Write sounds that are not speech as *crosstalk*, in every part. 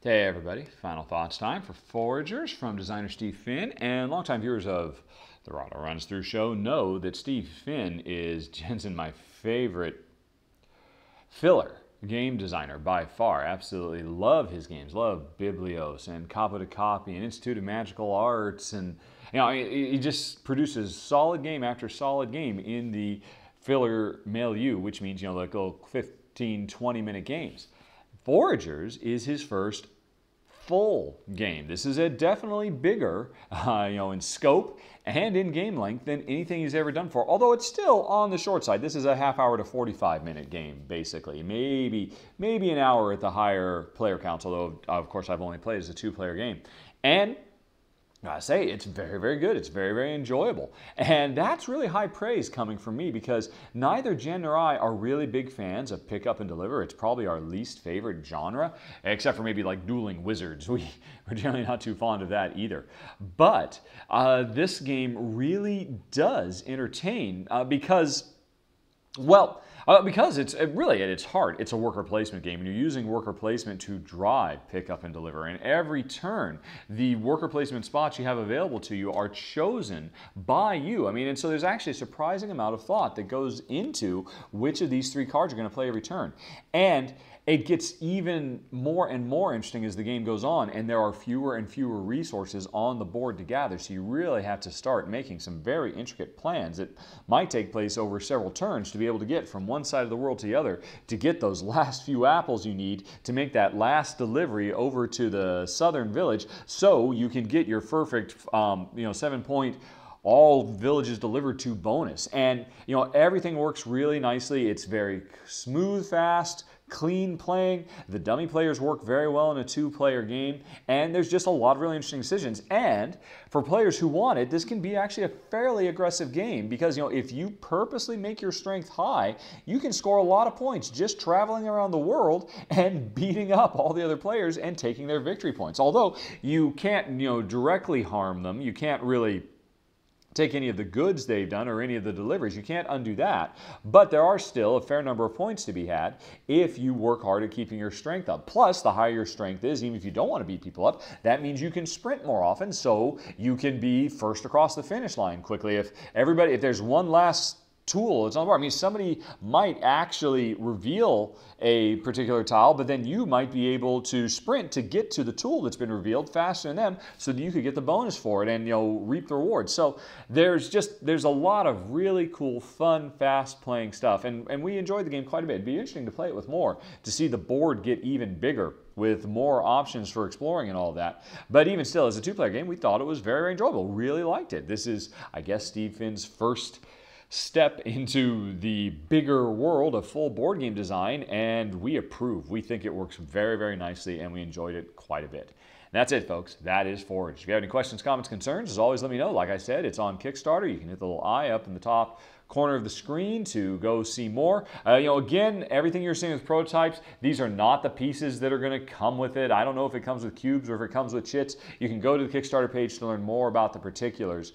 Hey everybody, final thoughts time for Foragers from designer Steve Finn. And longtime viewers of the Rahdo Runs Through show know that Steve Finn is *laughs* Jensen my favorite filler game designer by far. Absolutely love his games. Love Biblios and Capo dei Capi and Institute of Magical Arts. And you know, he just produces solid game after solid game in the filler milieu, which means, you know, like little 15, 20 minute games. Foragers is his first full game. This is a definitely bigger, uh, you know, in scope and in game length than anything he's ever done for. Although it's still on the short side. This is a half hour to 45 minute game, basically. Maybe maybe an hour at the higher player count. Although of course I've only played as a two player game, and I say it's very, very good. It's very, very enjoyable. And that's really high praise coming from me because neither Jen nor I are really big fans of pick up and deliver. It's probably our least favorite genre, except for maybe like dueling wizards. *laughs* We, we're generally not too fond of that either. But uh, this game really does entertain uh, because, well, uh, because it's it really at its heart, it's a worker placement game, and you're using worker placement to drive, pick up, and deliver. And every turn, the worker placement spots you have available to you are chosen by you. I mean, and so there's actually a surprising amount of thought that goes into which of these three cards are going to play every turn. And it gets even more and more interesting as the game goes on, and there are fewer and fewer resources on the board to gather. So you really have to start making some very intricate plans that might take place over several turns to be able to get from one side of the world to the other to get those last few apples you need to make that last delivery over to the southern village so you can get your perfect, um, you know, seven point all villages delivered to bonus. And you know, everything works really nicely. It's very smooth, fast, clean playing. The dummy players work very well in a two-player game, and there's just a lot of really interesting decisions. And for players who want it, this can be actually a fairly aggressive game because you know if you purposely make your strength high, you can score a lot of points just traveling around the world *laughs* and beating up all the other players and taking their victory points. Although you can't you know directly harm them, you can't really take any of the goods they've done or any of the deliveries. You can't undo that. But there are still a fair number of points to be had if you work hard at keeping your strength up. Plus, the higher your strength is, even if you don't want to beat people up, that means you can sprint more often so you can be first across the finish line quickly. If everybody, if there's one last tool. It's on the board. I mean, somebody might actually reveal a particular tile, but then you might be able to sprint to get to the tool that's been revealed faster than them so that you could get the bonus for it and, you know, reap the reward. So there's just, there's a lot of really cool, fun, fast playing stuff. And, and we enjoyed the game quite a bit. It'd be interesting to play it with more, to see the board get even bigger with more options for exploring and all that. But even still, as a two-player game, we thought it was very, very enjoyable. Really liked it. This is, I guess, Steve Finn's first step into the bigger world of full board game design, and we approve. We think it works very, very nicely, and we enjoyed it quite a bit. And that's it, folks. That is Forge. If you have any questions, comments, concerns, as always, let me know. Like I said, it's on Kickstarter. You can hit the little eye up in the top corner of the screen to go see more. Uh, you know, again, everything you're seeing with prototypes, these are not the pieces that are going to come with it. I don't know if it comes with cubes or if it comes with chits. You can go to the Kickstarter page to learn more about the particulars.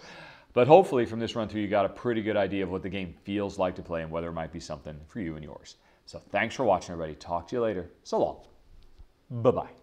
But hopefully from this run through, you got a pretty good idea of what the game feels like to play and whether it might be something for you and yours. So thanks for watching, everybody. Talk to you later. So long. Bye-bye.